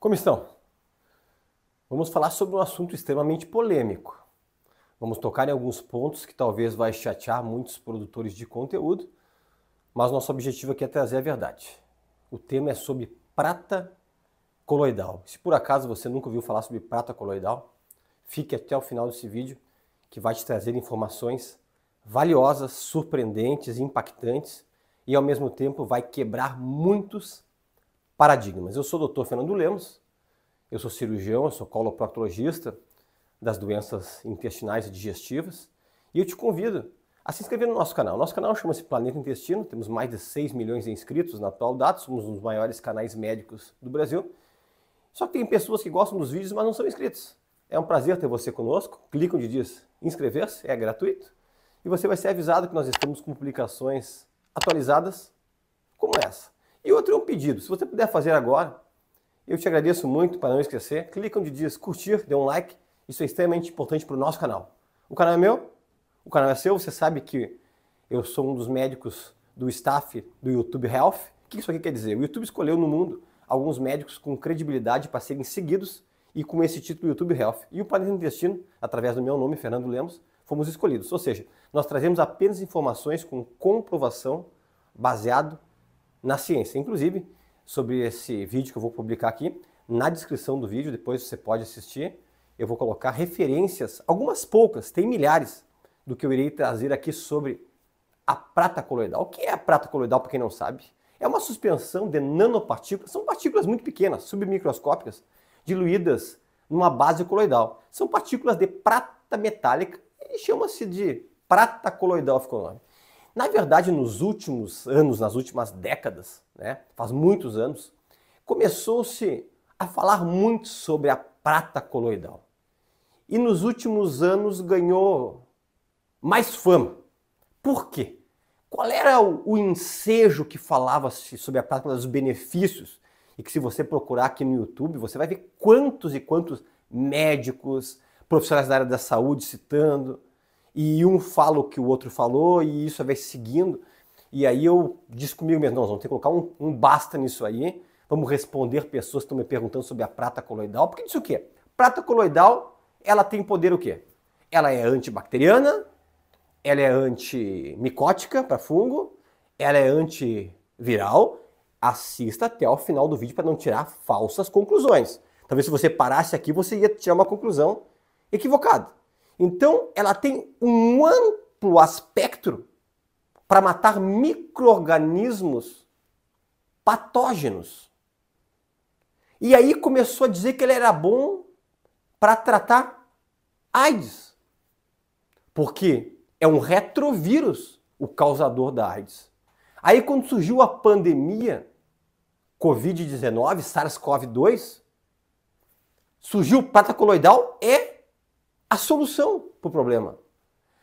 Como estão? Vamos falar sobre um assunto extremamente polêmico. Vamos tocar em alguns pontos que talvez vai chatear muitos produtores de conteúdo, mas nosso objetivo aqui é trazer a verdade. O tema é sobre prata coloidal. Se por acaso você nunca ouviu falar sobre prata coloidal, fique até o final desse vídeo que vai te trazer informações valiosas, surpreendentes, impactantes e ao mesmo tempo vai quebrar muitos paradigmas. Eu sou o Dr. Fernando Lemos, eu sou cirurgião, eu sou coloproctologista das doenças intestinais e digestivas e eu te convido a se inscrever no nosso canal. Nosso canal chama-se Planeta Intestino, temos mais de 6 milhões de inscritos na atual data, somos um dos maiores canais médicos do Brasil. Só que tem pessoas que gostam dos vídeos, mas não são inscritos. É um prazer ter você conosco. Clica onde diz inscrever-se, é gratuito. E você vai ser avisado que nós estamos com publicações atualizadas como essa. E outro é um pedido. Se você puder fazer agora, eu te agradeço muito para não esquecer. Clica onde diz curtir, dê um like. Isso é extremamente importante para o nosso canal. O canal é meu, o canal é seu. Você sabe que eu sou um dos médicos do staff do YouTube Health. O que isso aqui quer dizer? O YouTube escolheu no mundo alguns médicos com credibilidade para serem seguidos e com esse título YouTube Health. E o Planeta Intestino, através do meu nome, Fernando Lemos, fomos escolhidos. Ou seja, nós trazemos apenas informações com comprovação baseado na ciência. Inclusive, sobre esse vídeo que eu vou publicar aqui, na descrição do vídeo, depois você pode assistir, eu vou colocar referências, algumas poucas, tem milhares, do que eu irei trazer aqui sobre a prata coloidal. O que é a prata coloidal, para quem não sabe? É uma suspensão de nanopartículas, são partículas muito pequenas, submicroscópicas, diluídas numa base coloidal. São partículas de prata metálica e chama-se de prata coloidal, ficou o nome. Na verdade, nos últimos anos, nas últimas décadas, né, faz muitos anos, começou-se a falar muito sobre a prata coloidal. E nos últimos anos ganhou mais fama. Por quê? Qual era o, o ensejo que falava-se sobre a prata, dos benefícios? E que se você procurar aqui no YouTube, você vai ver quantos e quantos médicos, profissionais da área da saúde citando, e um fala o que o outro falou e isso vai seguindo. E aí eu disse comigo mesmo, não, vamos ter que colocar um, um basta nisso aí, vamos responder pessoas que estão me perguntando sobre a prata coloidal, porque diz o quê? Prata coloidal, ela tem poder o quê? Ela é antibacteriana, ela é antimicótica para fungo, ela é antiviral. Assista até o final do vídeo para não tirar falsas conclusões. Talvez se você parasse aqui, você ia tirar uma conclusão equivocada. Então, ela tem um amplo aspecto para matar micro-organismos patógenos. E aí começou a dizer que ele era bom para tratar AIDS. Porque é um retrovírus o causador da AIDS. Aí quando surgiu a pandemia COVID-19, SARS-CoV-2, surgiu o prata coloidal e a solução para o problema.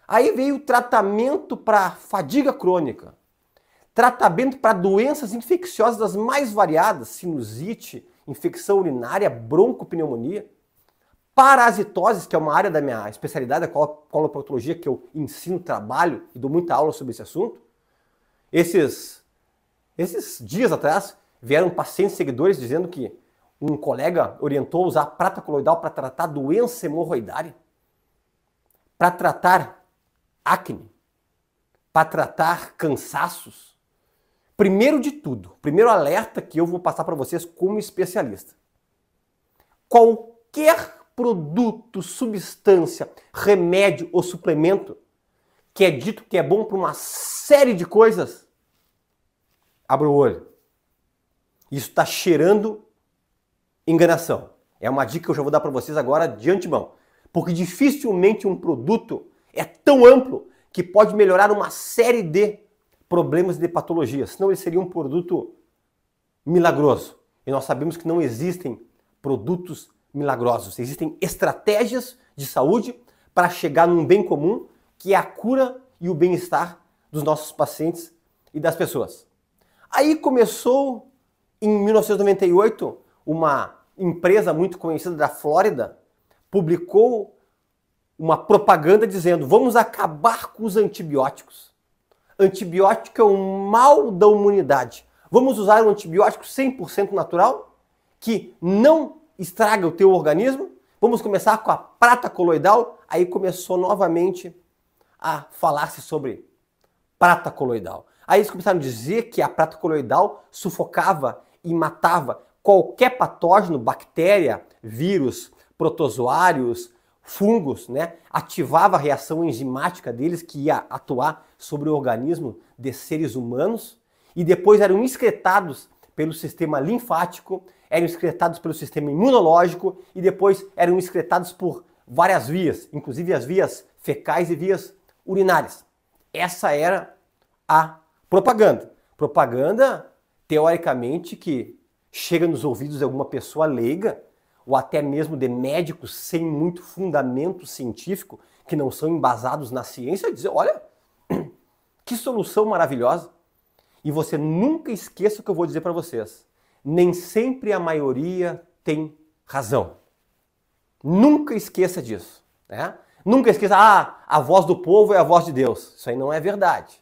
Aí veio o tratamento para fadiga crônica, tratamento para doenças infecciosas das mais variadas, sinusite, infecção urinária, broncopneumonia, parasitoses, que é uma área da minha especialidade, a coloproctologia, que eu ensino, trabalho e dou muita aula sobre esse assunto. Esses, esses dias atrás vieram pacientes seguidores dizendo que um colega orientou usar prata coloidal para tratar doença hemorroidária para tratar acne, para tratar cansaços. Primeiro de tudo, primeiro alerta que eu vou passar para vocês como especialista. Qualquer produto, substância, remédio ou suplemento que é dito que é bom para uma série de coisas, abra o olho. Isso está cheirando enganação. É uma dica que eu já vou dar para vocês agora de antemão porque dificilmente um produto é tão amplo que pode melhorar uma série de problemas de patologias, senão ele seria um produto milagroso. E nós sabemos que não existem produtos milagrosos, existem estratégias de saúde para chegar num bem comum que é a cura e o bem-estar dos nossos pacientes e das pessoas. Aí começou em 1998 uma empresa muito conhecida da Flórida publicou uma propaganda dizendo: vamos acabar com os antibióticos. Antibiótico é um mal da humanidade. Vamos usar um antibiótico 100% natural, que não estraga o teu organismo? Vamos começar com a prata coloidal. Aí começou novamente a falar-se sobre prata coloidal. Aí eles começaram a dizer que a prata coloidal sufocava e matava qualquer patógeno, bactéria, vírus, protozoários, fungos, né? Ativava a reação enzimática deles que ia atuar sobre o organismo de seres humanos e depois eram excretados pelo sistema linfático, eram excretados pelo sistema imunológico e depois eram excretados por várias vias, inclusive as vias fecais e vias urinárias. Essa era a propaganda. Propaganda, teoricamente, que chega nos ouvidos de alguma pessoa leiga, ou até mesmo de médicos sem muito fundamento científico, que não são embasados na ciência, dizer: olha, que solução maravilhosa. E você nunca esqueça o que eu vou dizer para vocês. Nem sempre a maioria tem razão. Nunca esqueça disso. Né? Nunca esqueça, ah, a voz do povo é a voz de Deus. Isso aí não é verdade.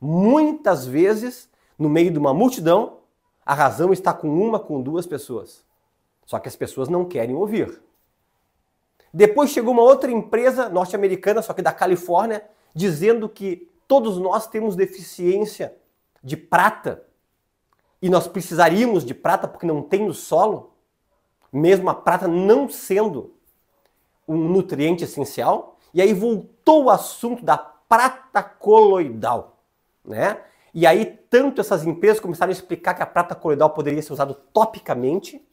Muitas vezes, no meio de uma multidão, a razão está com uma, com duas pessoas. Só que as pessoas não querem ouvir. Depois chegou uma outra empresa norte-americana, só que da Califórnia, dizendo que todos nós temos deficiência de prata e nós precisaríamos de prata porque não tem no solo, mesmo a prata não sendo um nutriente essencial. E aí voltou o assunto da prata coloidal, né? E aí tanto essas empresas começaram a explicar que a prata coloidal poderia ser usado topicamente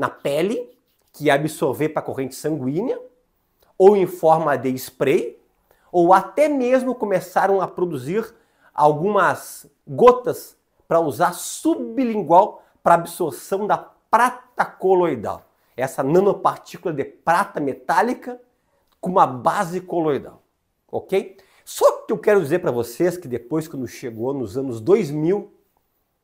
na pele, que ia absorver para a corrente sanguínea, ou em forma de spray, ou até mesmo começaram a produzir algumas gotas para usar sublingual para absorção da prata coloidal. Essa nanopartícula de prata metálica com uma base coloidal, ok? Só que eu quero dizer para vocês que depois, quando chegou nos anos 2000,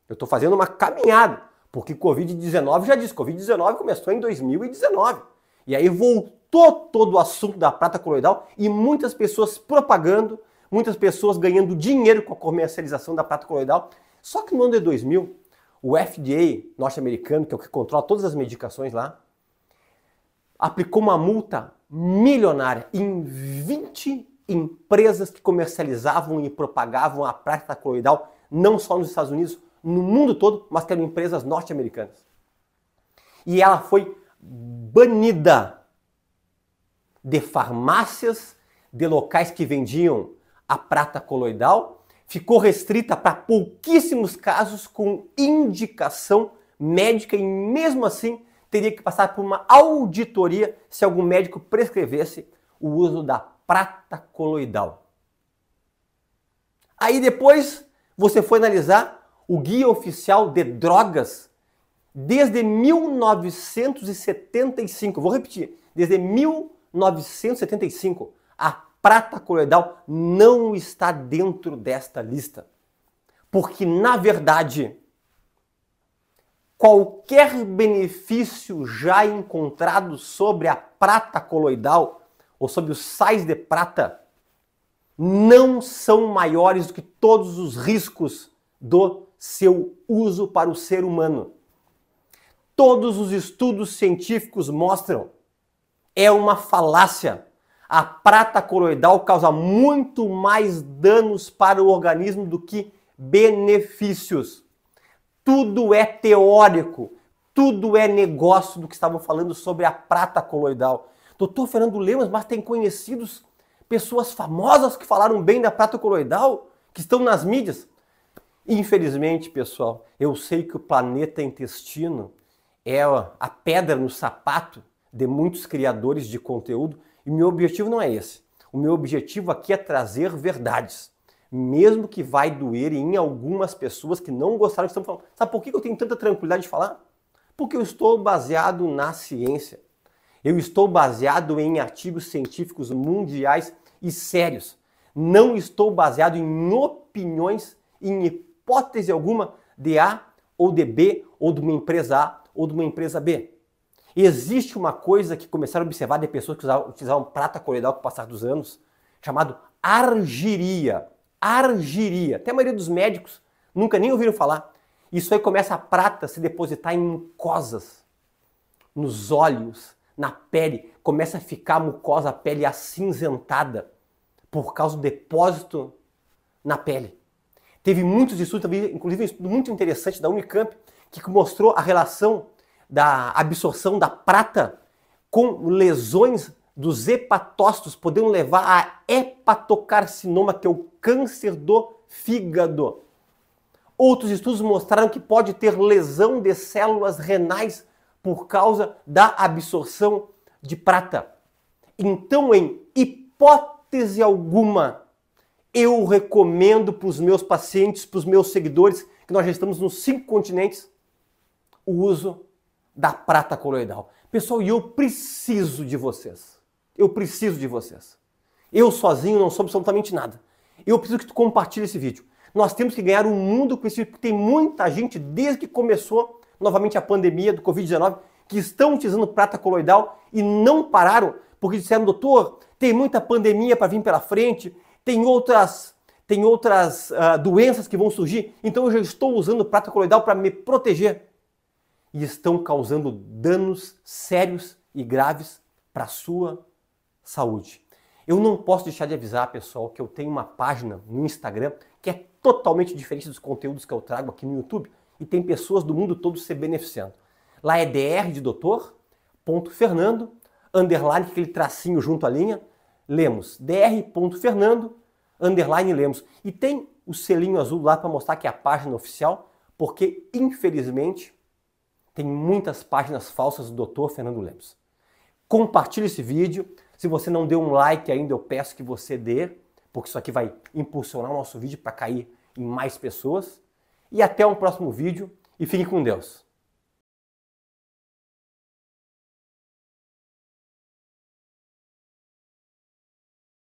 eu estou fazendo uma caminhada, porque Covid-19 já disse, Covid-19 começou em 2019. E aí voltou todo o assunto da prata coloidal e muitas pessoas propagando, muitas pessoas ganhando dinheiro com a comercialização da prata coloidal. Só que no ano de 2000, o FDA norte-americano, que é o que controla todas as medicações lá, aplicou uma multa milionária em 20 empresas que comercializavam e propagavam a prata coloidal, não só nos Estados Unidos, no mundo todo, mas que eram empresas norte-americanas. E ela foi banida de farmácias, de locais que vendiam a prata coloidal, ficou restrita para pouquíssimos casos com indicação médica e mesmo assim teria que passar por uma auditoria se algum médico prescrevesse o uso da prata coloidal. Aí depois você foi analisar o guia oficial de drogas desde 1975. Vou repetir, desde 1975 a prata coloidal não está dentro desta lista. Porque na verdade qualquer benefício já encontrado sobre a prata coloidal ou sobre os sais de prata não são maiores do que todos os riscos do seu uso para o ser humano. Todos os estudos científicos mostram é uma falácia. A prata coloidal causa muito mais danos para o organismo do que benefícios. Tudo é teórico, tudo é negócio do que estavam falando sobre a prata coloidal. Doutor Fernando Lemos, mas tem conhecidos pessoas famosas que falaram bem da prata coloidal, que estão nas mídias. Infelizmente, pessoal, eu sei que o planeta intestino é a pedra no sapato de muitos criadores de conteúdo e meu objetivo não é esse. O meu objetivo aqui é trazer verdades, mesmo que vai doer em algumas pessoas que não gostaram estamos falando. Sabe por que eu tenho tanta tranquilidade de falar? Porque eu estou baseado na ciência. Eu estou baseado em artigos científicos mundiais e sérios. Não estou baseado em opiniões, em hipótese alguma de A ou de B, ou de uma empresa A ou de uma empresa B. Existe uma coisa que começaram a observar de pessoas que usavam, utilizavam prata coloidal com o passar dos anos, chamado argiria. Argiria. Até a maioria dos médicos nunca nem ouviram falar. Isso aí começa a prata se depositar em mucosas nos olhos, na pele, começa a ficar mucosa, a pele acinzentada por causa do depósito na pele. Teve muitos estudos, inclusive um estudo muito interessante da Unicamp, que mostrou a relação da absorção da prata com lesões dos hepatócitos, podendo levar a hepatocarcinoma, que é o câncer do fígado. Outros estudos mostraram que pode ter lesão de células renais por causa da absorção de prata. Então, em hipótese alguma, eu recomendo para os meus pacientes, para os meus seguidores, que nós já estamos nos cinco continentes, o uso da prata coloidal. Pessoal, e eu preciso de vocês. Eu preciso de vocês. Eu sozinho não sou absolutamente nada. Eu preciso que tu compartilhe esse vídeo. Nós temos que ganhar o um mundo com esse vídeo, porque tem muita gente, desde que começou novamente a pandemia do Covid-19, que estão utilizando prata coloidal e não pararam, porque disseram, doutor, tem muita pandemia para vir pela frente, tem outras, tem outras uh, doenças que vão surgir, então eu já estou usando prata coloidal para me proteger. E estão causando danos sérios e graves para a sua saúde. Eu não posso deixar de avisar, pessoal, que eu tenho uma página no Instagram que é totalmente diferente dos conteúdos que eu trago aqui no YouTube e tem pessoas do mundo todo se beneficiando. Lá é dr de doutor, ponto Fernando, underline, aquele tracinho junto à linha, Lemos, dr.fernando, underline Lemos. E tem o selinho azul lá para mostrar que é a página oficial, porque infelizmente tem muitas páginas falsas do Dr. Fernando Lemos. Compartilhe esse vídeo. Se você não deu um like ainda, eu peço que você dê, porque isso aqui vai impulsionar o nosso vídeo para cair em mais pessoas. E até um próximo vídeo e fique com Deus.